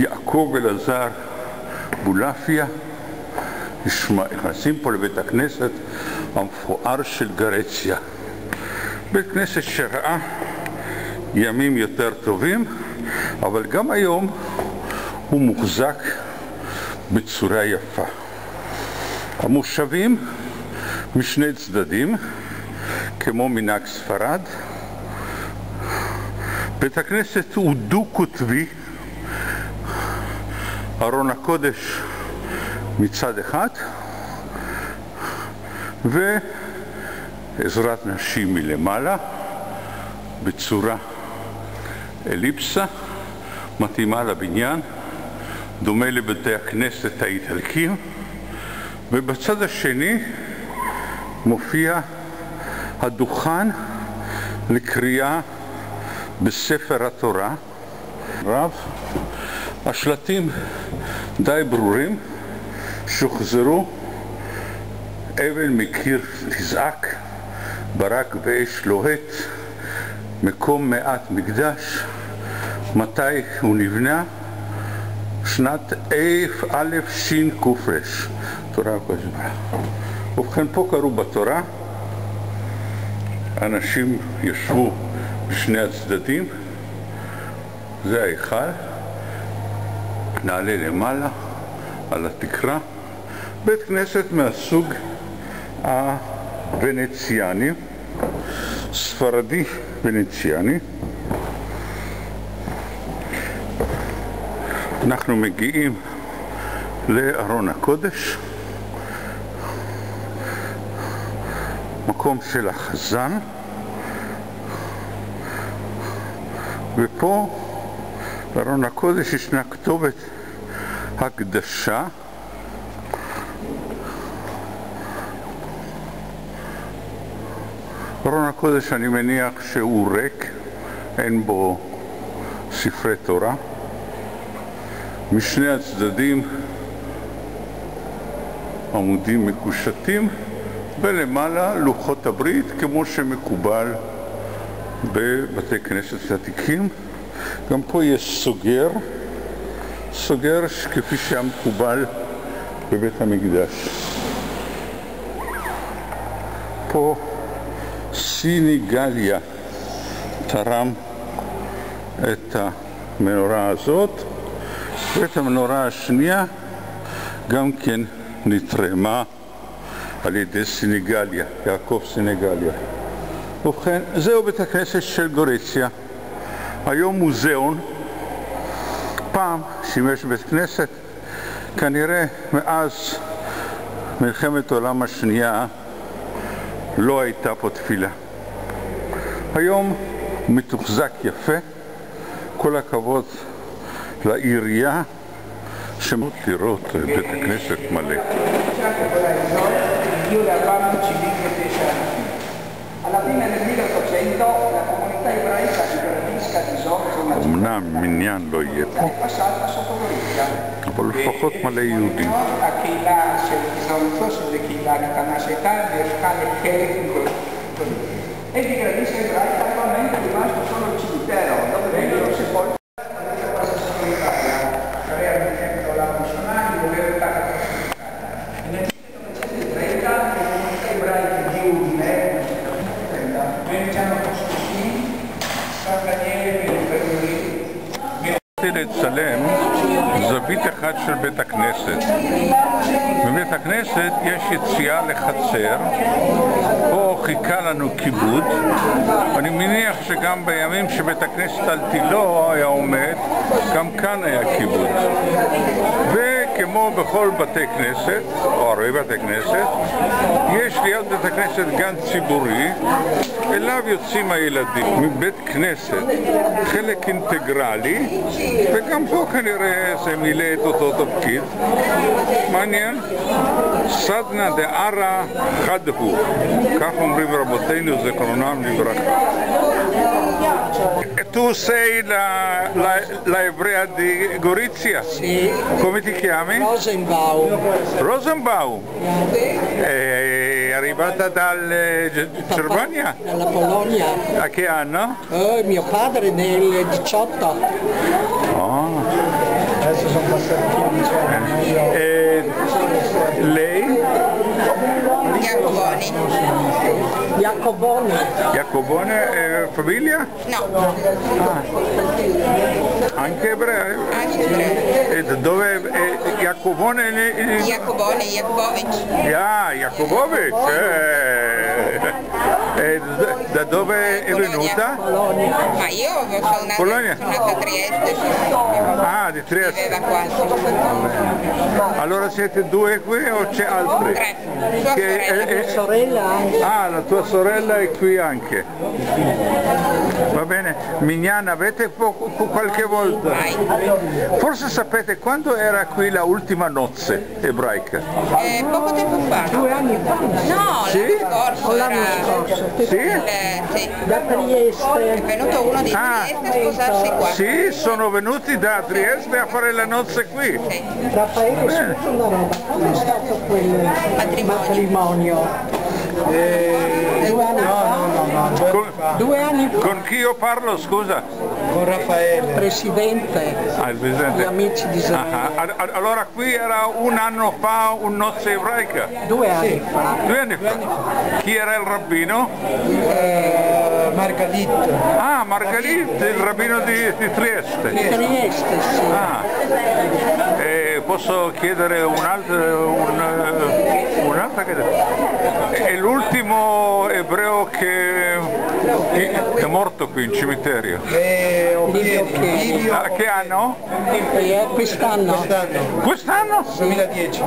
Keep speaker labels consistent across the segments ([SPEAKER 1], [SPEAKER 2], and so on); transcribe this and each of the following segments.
[SPEAKER 1] יעקב אלעזר בולעפיה, נכנסים פה לבית הכנסת המפואר של גרציה. בית כנסת שראה ימים יותר טובים, אבל גם היום הוא מוחזק בצורה יפה. המושבים משני צדדים, כמו מנהג ספרד. בית הכנסת הוא דו-קוטבי, ארון הקודש מצד אחד ועזרת נשים מלמעלה בצורה אליפסה מתאימה לבניין, דומה לבתי הכנסת האיטלקיים ובצד השני מופיע הדוכן לקריאה בספר התורה. רב, השלטים די ברורים, שוחזרו, אבן מקיר תזעק, ברק ואש לוהט, מקום מעט מקדש, מתי הוא נבנה? שנת א' ש"ק, תורה הקודש ובכן פה קראו בתורה, אנשים ישבו בשני הצדדים, זה ההיכל, נעלה למעלה על התקרה, בית כנסת מהסוג הוונציאני, ספרדי ונציאני. אנחנו מגיעים לארון הקודש, מקום של החזן, ופה בארון הקודש ישנה כתובת הקדשה ארון הקודש אני מניח שהוא ריק, אין בו ספרי תורה. משני הצדדים עמודים מקושטים ולמעלה לוחות הברית כמו שמקובל בבתי כנסת עתיקים. גם פה יש סוגר, סוגר כפי שהיה מקובל בבית המקדש. פה סיני גליה תרם את המנורה הזאת ואת המנורה השנייה גם כן נתרמה על ידי סינגליה, יעקב סינגליה. ובכן, זהו בית הכנסת של גורציה. היום מוזיאון, פעם שימש בית כנסת, כנראה מאז מלחמת העולם השנייה לא הייתה פה תפילה. היום מתוחזק יפה, כל הכבוד לעירייה שמות לראות בית הכנסת מלא. לא יהיה פה, אבל לפחות מלא יהודים.
[SPEAKER 2] הקהילה של זרנותו שזה קהילה קטנה שהייתה והפכה לחלק גדול.
[SPEAKER 1] לצלם זווית אחת של בית הכנסת. בבית הכנסת יש יציאה לחצר, פה חיכה לנו כיבוד. אני מניח שגם בימים שבית הכנסת על תילו היה עומד, גם כאן היה כיבוד. וכמו בכל בתי כנסת, או הרי בתי כנסת, יש ליד בית הכנסת גן ציבורי, אליו יוצאים הילדים. מבית כנסת, חלק אינטגרלי, וגם פה כנראה זה מילא את אותו תפקיד. מעניין? סדנה דערא חד הוא, כך אומרים רבותינו זיכרונם לברכה. Tu sei la, la, la ebrea di Gorizia?
[SPEAKER 3] Sì,
[SPEAKER 1] Come ti chiami?
[SPEAKER 3] Rosenbaum,
[SPEAKER 1] Rosenbaum. È arrivata dalla Germania?
[SPEAKER 3] dalla Polonia.
[SPEAKER 1] A che anno?
[SPEAKER 3] Eh, mio padre nel 18.
[SPEAKER 1] Ah.
[SPEAKER 3] Adesso sono passati 15 anni. io-
[SPEAKER 1] E lei,
[SPEAKER 4] Jacoboni,
[SPEAKER 1] Jacobone, eh, famiglia?
[SPEAKER 4] No,
[SPEAKER 1] Anche ebrea?
[SPEAKER 4] anche ebreo.
[SPEAKER 1] E da dove è Jacobone? eh,
[SPEAKER 4] Jacoboni, Jacobovic.
[SPEAKER 1] Ah, Jacobovic! eh. E da- dove è venuta?
[SPEAKER 4] Ma io sono nata,
[SPEAKER 1] Polonia?
[SPEAKER 4] sono nata a Trieste,
[SPEAKER 1] Ah, di Trieste.
[SPEAKER 4] viveva qua.
[SPEAKER 1] Allora siete due qui o c'è altri?
[SPEAKER 4] Tre.
[SPEAKER 1] Che
[SPEAKER 4] sorella.
[SPEAKER 1] è- è-
[SPEAKER 5] sorella anche.
[SPEAKER 1] Ah, la tua sorella è qui anche. Va bene. Mignana, avete po- po- qualche volta? Forse sapete quando era qui la ultima nozze ebraica?
[SPEAKER 4] Eh, poco tempo fa.
[SPEAKER 5] Due anni fa,
[SPEAKER 4] No,
[SPEAKER 1] Sì?
[SPEAKER 4] l'anno scorso
[SPEAKER 5] l'anno
[SPEAKER 4] era...
[SPEAKER 5] scorso,
[SPEAKER 1] Sì?
[SPEAKER 4] Eh, sì.
[SPEAKER 5] da
[SPEAKER 4] È
[SPEAKER 5] Trieste.
[SPEAKER 4] venuto uno di
[SPEAKER 1] Ah.
[SPEAKER 4] Trieste a sposarsi qua.
[SPEAKER 1] Sì, sono venuti da Trieste a fare le nozze qui.
[SPEAKER 4] Sì.
[SPEAKER 5] Raffaele, scusa roba, come è stato quel
[SPEAKER 4] Matrimonio.
[SPEAKER 5] matrimonio? Due anni fa?
[SPEAKER 3] No, no, no, due
[SPEAKER 1] Con,
[SPEAKER 3] fa.
[SPEAKER 5] Due anni fa,
[SPEAKER 1] con chi io parlo, scusa?
[SPEAKER 3] Con Raffaele.
[SPEAKER 5] presidente,
[SPEAKER 1] Ah, il
[SPEAKER 5] gli
[SPEAKER 1] presidente.
[SPEAKER 5] amici di Israele.
[SPEAKER 1] Ah, ah, allora qui era un anno fa un nozze ebraica?
[SPEAKER 5] Due anni fa.
[SPEAKER 1] Due anni fa. Chi era il rabbino?
[SPEAKER 3] Eh, Margalit.
[SPEAKER 1] Ah, Margalit, il rabbino di, di Trieste.
[SPEAKER 5] Trieste, sì.
[SPEAKER 1] Ah, posso chiedere un'altra, un, eh, un'altra che- È l'ultimo ebreo che è morto qui in cimitero.
[SPEAKER 5] Livio
[SPEAKER 1] Ah, che anno?
[SPEAKER 5] Quest'anno?
[SPEAKER 3] quest'anno,
[SPEAKER 1] Quest'anno?
[SPEAKER 3] 2010.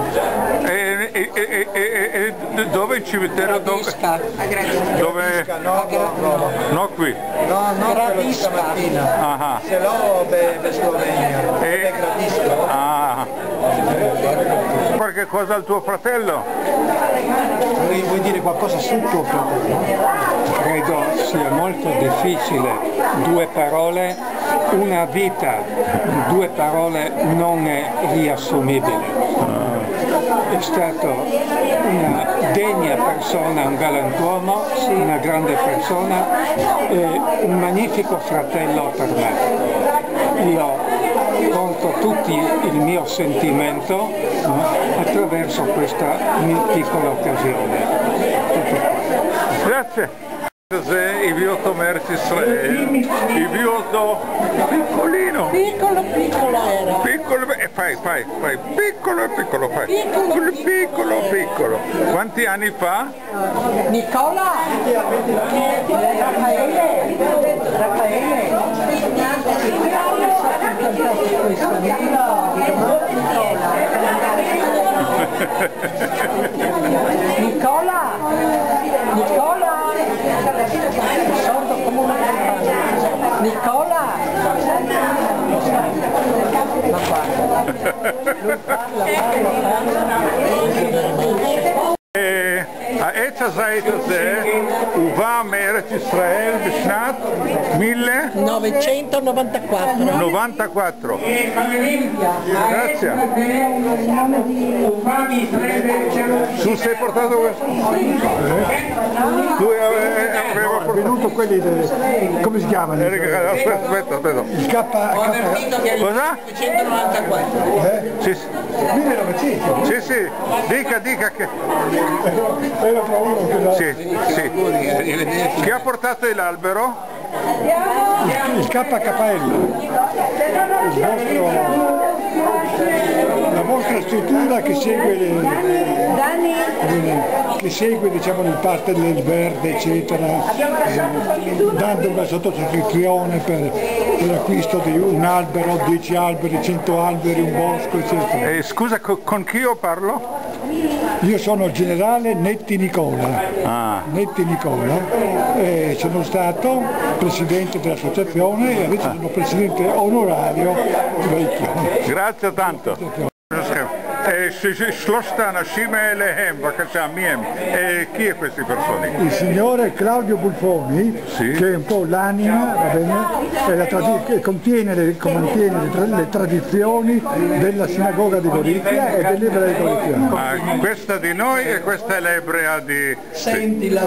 [SPEAKER 1] E, e- e- e- dove in cimitero? Dove?
[SPEAKER 5] Gradisca.
[SPEAKER 4] Gradisca.
[SPEAKER 1] dove
[SPEAKER 3] No, no, no,
[SPEAKER 1] no qui.
[SPEAKER 3] no, no,
[SPEAKER 5] Gradisca.
[SPEAKER 3] stamattina.
[SPEAKER 1] Ah,
[SPEAKER 3] Se no, beh, per Slovenia.
[SPEAKER 1] E-
[SPEAKER 3] E gradisco.
[SPEAKER 1] ah. Qualche cosa al tuo fratello?
[SPEAKER 3] Vuoi, dire qualcosa sul tuo fratello?
[SPEAKER 6] Credo sia molto difficile, due parole, una vita, due parole non è riassumibile. È stato una degna persona, un galantuomo, una grande persona e un magnifico fratello per me. Io conto tutti il mio sentimento no, attraverso questa piccola occasione. Tutto.
[SPEAKER 1] Grazie. Se Ivio Commercio Israele, Ivio do piccolino,
[SPEAKER 5] Piccolo, piccolo era.
[SPEAKER 1] piccolo, e fai, fai, fai, piccolo, piccolo, fai, piccolo, piccolo, piccolo. Quanti anni fa?
[SPEAKER 5] Nicola! Raffaele! Raffaele! Nicola! Nicola! Sordo come una campana. Nicola! Ma guarda, lui parla, parla, parla.
[SPEAKER 1] Sechasaitasdeh Uva Meret Israel
[SPEAKER 5] Bishnat
[SPEAKER 1] 1994 94 Grazie. Tu sei portato questo? Eh? Tu eh, avevo
[SPEAKER 3] Venuto quelli del... come si chiamano?
[SPEAKER 1] Aspetta, aspetta, aspetta.
[SPEAKER 3] Il K... K...
[SPEAKER 1] Cosa?
[SPEAKER 5] 994.
[SPEAKER 3] Eh?
[SPEAKER 1] Sì, sì.
[SPEAKER 3] 1900.
[SPEAKER 1] Sì, sì, dica, dica che...
[SPEAKER 3] Era paura che la-
[SPEAKER 1] Sì, sì. Chi ha portato l'albero?
[SPEAKER 3] il KKL. Il vostro... La vostra struttura che segue le, che segue diciamo in parte del verde eccetera eh, dando una sottoscrizione per, per l'acquisto di un albero, 10 alberi, 100 alberi, un bosco eccetera.
[SPEAKER 1] Eh, scusa, co- con chi io parlo?
[SPEAKER 3] Io sono il generale Netti Nicola.
[SPEAKER 1] Ah.
[SPEAKER 3] Netti Nicola, e sono stato presidente dell'associazione e adesso sono presidente onorario vecchio.
[SPEAKER 1] grazie tanto. Shloshtana Shime Lehem, Miem. Chi è queste persone?
[SPEAKER 3] Il signore Claudio Bulfoni,
[SPEAKER 1] sì.
[SPEAKER 3] che è un po' l'anima, che contiene, le, contiene le, tra le, tradizioni della sinagoga di Gorizia e dell'ebrea di Gorizia.
[SPEAKER 1] Ah, questa di noi e questa è l'ebrea di...
[SPEAKER 5] Senti la...